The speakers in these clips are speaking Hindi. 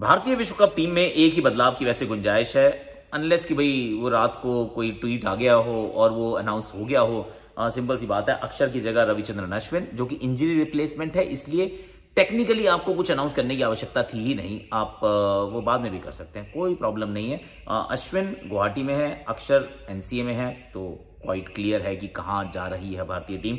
भारतीय विश्व कप टीम में एक ही बदलाव की वैसे गुंजाइश है अनलेस कि भाई वो रात को कोई ट्वीट आ गया हो और वो अनाउंस हो गया हो। आ, सिंपल सी बात है अक्षर की जगह रविचंद्रन अश्विन जो कि इंजरी रिप्लेसमेंट है इसलिए टेक्निकली आपको कुछ अनाउंस करने की आवश्यकता थी ही नहीं। आप आ, वो बाद में भी कर सकते हैं कोई प्रॉब्लम नहीं है। आ, अश्विन गुवाहाटी में है अक्षर एनसीए में है तो क्वाइट क्लियर है कि कहाँ जा रही है भारतीय टीम।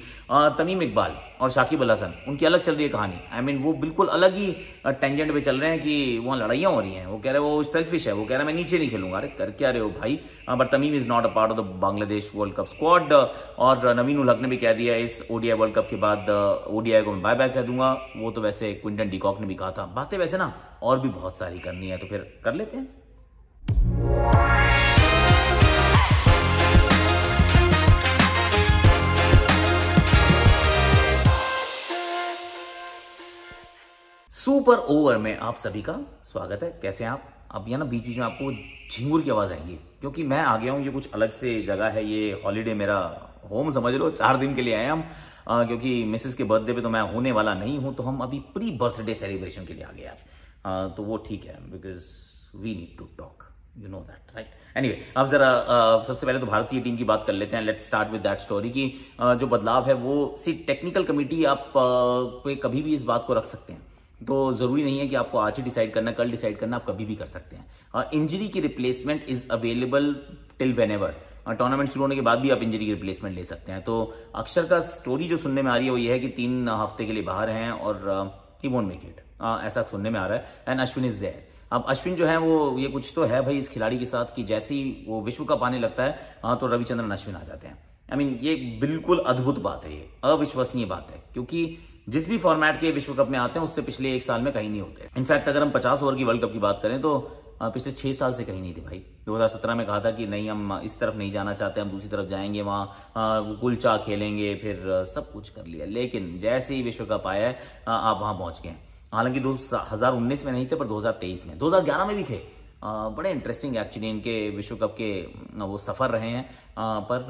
तमीम इकबाल और शाकिब अल हसन उनकी अलग चल रही है कहानी। आई I मीन mean, वो बिल्कुल अलग ही टेंजेंट पे चल रहे हैं कि वहाँ लड़ाइयाँ हो रही हैं। वो कह रहे हैं वो सेल्फिश है। वो कह रहा है मैं नीचे नहीं खेलूँगा। अरे कर क्या रहे हो भाई? But Tamim is not a part of the Bangladesh world cup squad और नवीन उल हक ने भी कह दिया इस ओडीआई वर्ल्ड कप के बाद ओडीआई को मैं बाय बैक कर दूँगा। वो तो वैसे क्विंटन डिकॉक ने भी कहा था। बातें वैसे ना और भी बहुत सारी करनी है तो फिर कर लेते हैं। सुपर ओवर में आप सभी का स्वागत है। कैसे हैं आप? अब यहाँ ना बीच बीच में आपको झिंगुर की आवाज़ आएगी, क्योंकि मैं आ गया हूँ, ये कुछ अलग से जगह है, ये हॉलीडे मेरा होम समझ लो, चार दिन के लिए आए हम। क्योंकि मिसेस के बर्थडे पे तो मैं होने वाला नहीं हूँ तो हम अभी प्री बर्थडे सेलिब्रेशन के लिए आ गए यार। तो वो ठीक है because we need to talk you know that right anyway अब जरा सबसे पहले तो भारतीय टीम की बात कर लेते हैं। Let start with that story की जो बदलाव है वो सी टेक्निकल कमिटी आप पे कभी भी इस बात को रख सकते हैं। तो ज़रूरी नहीं है कि आपको आज ही डिसाइड करना कल डिसाइड करना आप कभी भी कर सकते हैं। इंजरी की replacement is available till whenever tournament शुरू होने के बाद भी आप इंजरी की रिप्लेसमेंट ले सकते हैं। तो अक्षर का स्टोरी जो सुनने में आ रही है वो ये है कि तीन हफ़्ते के लिए बाहर हैं और ही वोंट मेक इट ऐसा सुनने में आ रहा है। एंड अश्विन इज़ देयर अब अश्विन जो है वो ये कुछ तो है भाई इस खिलाड़ी के साथ कि जैसे ही वो विश्व कप आने लगता है हाँ तो रविचंद्रन अश्विन आ जाते हैं। आई I मीन mean, ये बिल्कुल अद्भुत बात है ये। अविश्वसनीय बात है। क्योंकि जिस भी फॉर्मेट के विश्व कप में आते हैं, उससे पिछले एक साल में कहीं नहीं होते। इनफैक्ट अगर हम पचास ओवर की वर्ल्ड कप की बात करें तो पिछले छह साल से कहीं नहीं थे भाई। 2017 में कहा था कि नहीं, हम इस तरफ़ नहीं जाना चाहते, हम दूसरी तरफ़ जाएँगे, वहाँ कुलचा खेलेंगे, फिर सब कुछ कर लिया। लेकिन जैसे ही विश्व कप आया है आप वहाँ पहुँच गए। हालाँकि दो हज़ार उन्नीस में नहीं थे, पर 2023 में। 2011 में भी थे। बड़े इंटरेस्टिंग एक्चुअली इनके विश्व कप के वो सफ़र रहे हैं। पर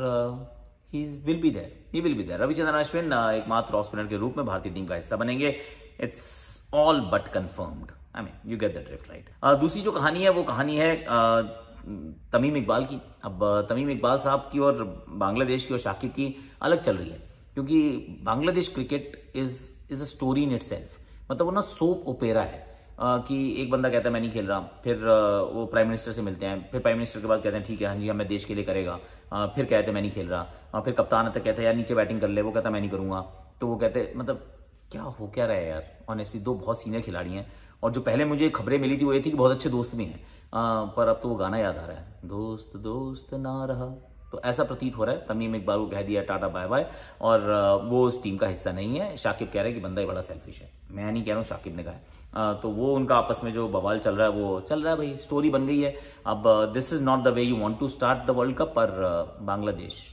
he will be there he will be there Ravichandran Ashwin एकमात्र ऑफ़ स्पिनर के रूप में भारतीय टीम का हिस्सा बनेंगे it's all but confirmed I mean you get the drift right दूसरी जो कहानी है वो कहानी है uh, तमीम इकबाल की अब तमीम इकबाल साहब की और बांग्लादेश की और शाकिब की अलग चल रही है क्योंकि Bangladesh cricket is is a story in it मतलब वो ना सोप ओपेरा है कि एक बंदा कहता है, मैं नहीं खेल रहा। फिर वो प्राइम मिनिस्टर से मिलते हैं। फिर प्राइम मिनिस्टर के बाद कहते हैं, ठीक है हाँ जी मैं देश के लिए करेगा। फिर कहते हैं, मैं नहीं खेल रहा। फिर कप्तान आता कहता है, यार, नीचे बैटिंग कर ले। वो कहता मैं नहीं करूँगा। तो वो कहते मतलब क्या हो क्या रहा है यार? ऑनेस्टली दो बहुत सीनियर खिलाड़ी हैं और जो पहले मुझे खबरें मिली थी, वो ये थी कि बहुत अच्छे दोस्त भी हैं। पर अब तो वो गाना याद आ रहा है। दोस्त दोस्त ना रहा। तो ऐसा प्रतीत हो रहा है। तमीम इकबाल को कह दिया, टाटा बाय बाय और वो उस टीम का हिस्सा नहीं है। शाकिब कह रहे हैं कि, बंदा ही बड़ा सेल्फिश है। मैं नहीं कह रहा हूँ शाकिब ने कहा तो वो उनका आपस में जो बवाल चल रहा है, वो चल रहा है भाई स्टोरी बन गई है। अब this is not the way you want to start the world cup पर बांग्लादेश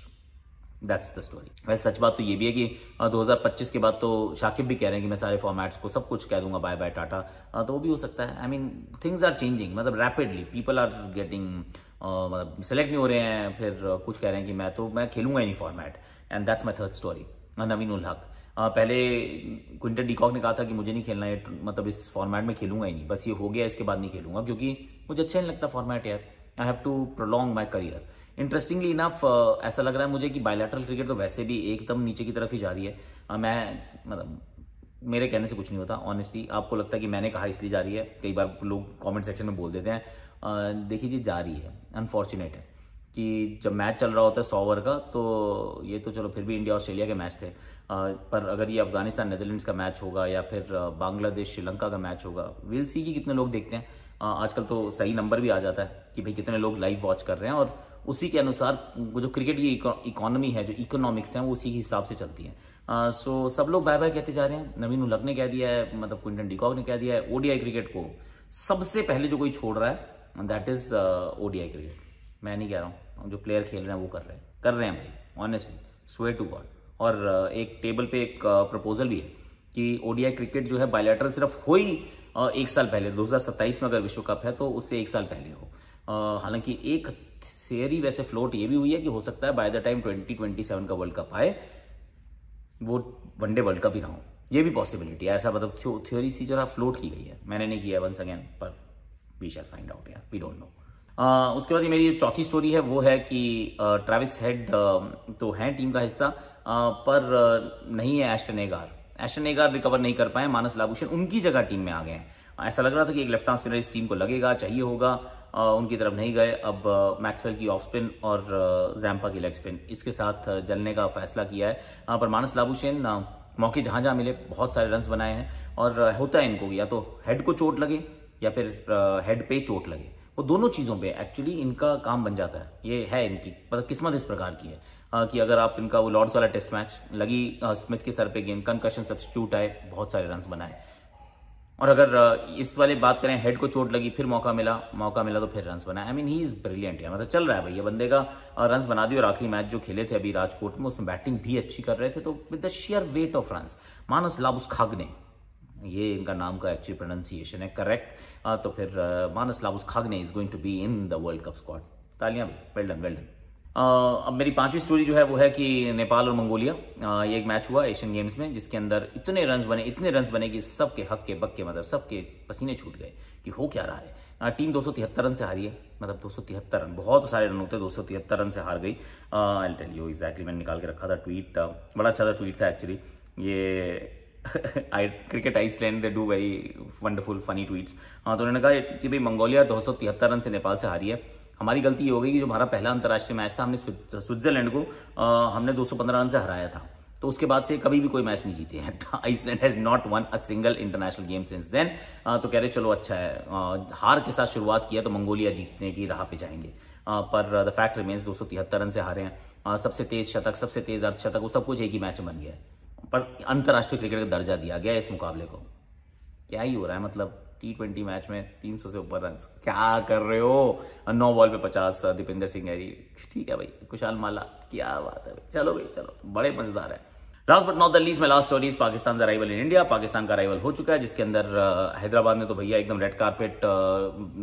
दैट्स द स्टोरी वैसे सच बात तो ये भी है कि 2025 के बाद तो शाकिब भी कह रहे हैं कि मैं सारे फॉर्मेट्स को सब कुछ कह दूँगा बाय बाय टाटा तो वो भी हो सकता है। I mean things are changing मतलब रैपिडली पीपल आर गेटिंग मतलब सेलेक्ट नहीं हो रहे हैं फिर कुछ कह रहे हैं कि मैं तो मैं खेलूँगा ही नहीं format and that's my third story Naveen ul Haq पहले क्विंटन डीकॉक ने कहा था कि मुझे नहीं खेलना है मतलब इस फॉर्मेट में खेलूँगा ही नहीं बस ये हो गया इसके बाद नहीं खेलूँगा क्योंकि मुझे अच्छा नहीं लगता फॉर्मेट यार I have to prolong my career interestingly enough ऐसा लग रहा है मुझे कि बायोलैटरल क्रिकेट तो वैसे भी एकदम नीचे की तरफ़ ही जा रही है। uh, मैं मतलब मेरे कहने से कुछ नहीं होता ऑनेस्टली आपको लगता है कि मैंने कहा इसलिए जा रही है? कई बार लोग कमेंट सेक्शन में बोल देते हैं देखिए जी जा रही है अनफॉर्चुनेट है, कि जब मैच चल रहा होता है सौ ओवर का तो ये तो चलो फिर भी इंडिया ऑस्ट्रेलिया के मैच थे। पर अगर ये अफ़गानिस्तान नेदरलैंड्स का मैच होगा या फिर बांग्लादेश श्रीलंका का मैच होगा विल सी की कितने लोग देखते हैं। आजकल तो सही नंबर भी आ जाता है कि भाई कितने लोग लाइव वॉच कर रहे हैं, और उसी के अनुसार जो क्रिकेट की इकोनॉमी है, जो इकोनॉमिक्स है, वो उसी के हिसाब से चलती है। सो सब लोग बाय बाय कहते जा रहे हैं। नवीन उलक ने कह दिया है मतलब क्विंटन डिकॉक ने कह दिया है ओडीआई क्रिकेट को सबसे पहले जो कोई छोड़ रहा है दैट इज़ ओडीआई क्रिकेट मैं नहीं कह रहा हूँ जो प्लेयर खेल रहे हैं वो कर रहे हैं। कर रहे हैं भाई ऑनेस्टली स्वे टू गॉड और uh, एक टेबल पे एक प्रपोजल uh, भी है कि ओडीआई क्रिकेट जो है बायोलेटरल सिर्फ़ हो ही uh, एक साल पहले 2027 में अगर विश्व कप है तो उससे एक साल पहले हो। Uh, हालाँकि एक थियरी वैसे फ्लोट ये भी हुई है कि हो सकता है बाय द टाइम 2027 का वर्ल्ड कप आए वो वनडे वर्ल्ड कप ही ना हो। ये भी पॉसिबिलिटी है। ऐसा मतलब थ्योरी सी जरा फ्लोट की गई है। मैंने नहीं किया वंस अगेन पर we shall find out we don't know उसके बाद ये मेरी चौथी स्टोरी है वो है कि ट्रेविस uh, हेड uh, तो है टीम का हिस्सा uh, पर uh, नहीं है एस्टन एगार एस्टन एगार रिकवर नहीं कर पाए मानस लाभूषण उनकी जगह टीम में आ गए हैं। ऐसा लग रहा था कि एक लेफ़्ट आर्म स्पिनर इस टीम को लगेगा चाहिए होगा उनकी तरफ़ नहीं गए। अब मैक्सवेल की ऑफ़ स्पिन और जैम्पा की लेग स्पिन इसके साथ जलने का फैसला किया है। पर मानस लाभूषण मौके जहाँ जहाँ मिले बहुत सारे रन बनाए हैं और होता है इनको या तो हेड को चोट लगे या फिर हेड पे चोट लगे। वो दोनों चीज़ों पे एक्चुअली इनका काम बन जाता है। ये है इनकी मतलब किस्मत इस प्रकार की है। आ, कि अगर आप इनका वो लॉर्ड्स वाला टेस्ट मैच लगी स्मिथ के सर पे गेंद कंकशन सब्सिट्यूट आए बहुत सारे रन बनाए। और अगर इस वाले बात करें हेड को चोट लगी फिर मौका मिला मौका मिला तो फिर रन बनाए। I mean he is brilliant है मतलब चल रहा है भैया बंदे का रन बना दिए और आखिरी मैच जो खेले थे अभी राजकोट में उसमें बैटिंग भी अच्छी कर रहे थे तो with the share weight of run मानस लाभ उस खाग ने। ये इनका नाम का एक्चुअली प्रोनाउंसिएशन है करेक्ट तो फिर Marnus Labuschagne is going to be in the world cup squad तालियाँ भी वेल डन अब मेरी पांचवी स्टोरी जो है वो है कि नेपाल और मंगोलिया uh, ये एक मैच हुआ एशियन गेम्स में जिसके अंदर इतने रन बने इतने रन बने कि सबके हक के बक के मतलब सबके पसीने छूट गए कि हो क्या रहा है। uh, टीम दो सौ तिहत्तर रन से हारी है मतलब दो सौ तिहत्तर रन बहुत सारे रन होते दो सौ रन से हार गई। आई टेल यू एग्जैक्टली मैंने निकाल के रखा था ट्वीट बड़ा अच्छा था ट्वीट था एक्चुअली ये I cricket Iceland they do very wonderful funny tweets हाँ तो उन्होंने कहा कि भाई मंगोलिया दो रन से नेपाल से हारी है। हमारी गलती ये हो गई कि जो हमारा पहला अंतर्राष्ट्रीय मैच था हमने स्विट्जरलैंड को आ, हमने 215 रन से हराया था। तो उसके बाद से कभी भी कोई मैच नहीं जीते हैं। Iceland has not won a single international game since then तो कह रहे चलो अच्छा है। आ, हार के साथ शुरुआत किया तो मंगोलिया जीतने की राह पे जाएँगे। आ, पर द फैक्ट रिमेन्स दो रन से हारे हैं। सबसे तेज शतक सबसे तेज अर्धशतक वो सब कुछ एक ही मैच बन गया है। पर अंतर्राष्ट्रीय क्रिकेट का दर्जा दिया गया इस मुकाबले को। क्या ही हो रहा है मतलब टी ट्वेंटी मैच में 300 से ऊपर रन क्या कर रहे हो? नौ बॉल पे पचास, दीपेंद्र सिंह है। ठीक है भाई, कुशाल माला, क्या बात है चलो भाई, चलो, बड़े मज़ेदार है। Last but not the least last stories Pakistan arrival in India Pakistan का अराइवल हो चुका है जिसके अंदर हैदराबाद ने तो भैया एकदम रेड कारपेट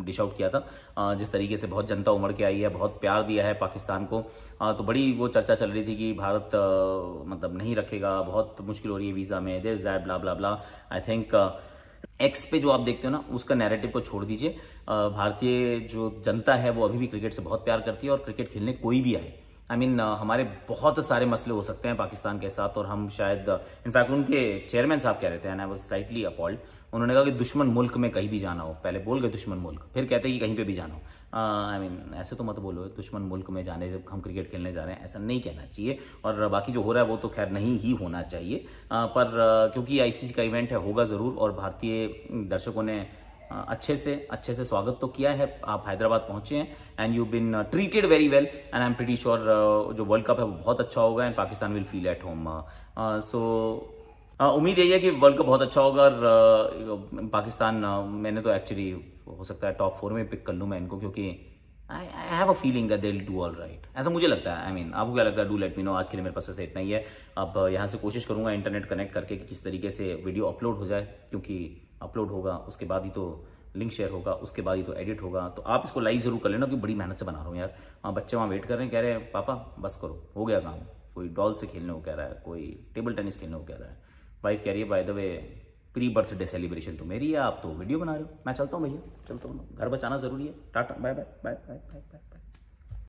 डिश आउट किया था जिस तरीके से बहुत जनता उमड़ के आई है बहुत प्यार दिया है पाकिस्तान को तो बड़ी वो चर्चा चल रही थी कि भारत मतलब नहीं रखेगा बहुत मुश्किल हो रही है वीज़ा में this that blah blah blah I think X पे जो आप देखते हो ना उसका नैरेटिव को छोड़ दीजिए भारतीय जो जनता है वो अभी भी क्रिकेट से बहुत प्यार करती है और क्रिकेट खेलने कोई भी आए I I mean mean, uh, हमारे बहुत सारे मसले हो सकते हैं पाकिस्तान के साथ और हम शायद इनफैक्ट uh, उनके चेयरमैन साहब कह रहे थे आई वाज स्लाइटली अपॉल्ड उन्होंने कहा कि दुश्मन मुल्क में कहीं भी जाना हो। पहले बोल गए दुश्मन मुल्क फिर कहते हैं कि कहीं पे भी जाना हो। आई uh, मीन ऐसे तो मत बोलो दुश्मन मुल्क में जाने जब हम क्रिकेट खेलने जा रहे हैं ऐसा नहीं कहना चाहिए। और बाकी जो हो रहा है वो तो खैर नहीं ही होना चाहिए। पर क्योंकि आईसीसी का इवेंट है होगा ज़रूर और भारतीय दर्शकों ने अच्छे से अच्छे से स्वागत तो किया है। आप हैदराबाद पहुँचे हैं and you been treated very well and I am pretty sure जो वर्ल्ड कप है वो बहुत अच्छा होगा and Pakistan will feel at home so उम्मीद यही है कि वर्ल्ड कप बहुत अच्छा होगा और uh, पाकिस्तान uh, मैंने तो एक्चुअली हो सकता है टॉप फोर में पिक कर लूँ मैं इनको क्योंकि I have a feeling that they do all right ऐसा मुझे लगता है. आई मीन आपको क्या लगता है? डू लेट मी नो आज के लिए मेरे पास वैसे इतना ही है. अब यहाँ से कोशिश करूँगा इंटरनेट कनेक्ट करके कि किस तरीके से वीडियो अपलोड हो जाए, क्योंकि अपलोड होगा, उसके बाद ही तो लिंक शेयर होगा, उसके बाद ही तो एडिट होगा. तो आप इसको लाइक ज़रूर कर लेना, क्योंकि बड़ी मेहनत से बना रहा हूँ यार. हाँ बच्चे वहाँ वेट कर रहे हैं, कह रहे हैं, पापा, बस करो, हो गया काम. कोई डॉल से खेलने को कह रहा है, कोई टेबल टेनिस खेलने को कह रहा है. वाइफ कह रही है by the way pre birthday celebration तो मेरी है, आप तो वीडियो बना रहे हो। मैं चलता हूँ भैया, चलता हूँ। घर बचाना ज़रूरी है। Tata, bye bye bye bye bye bye.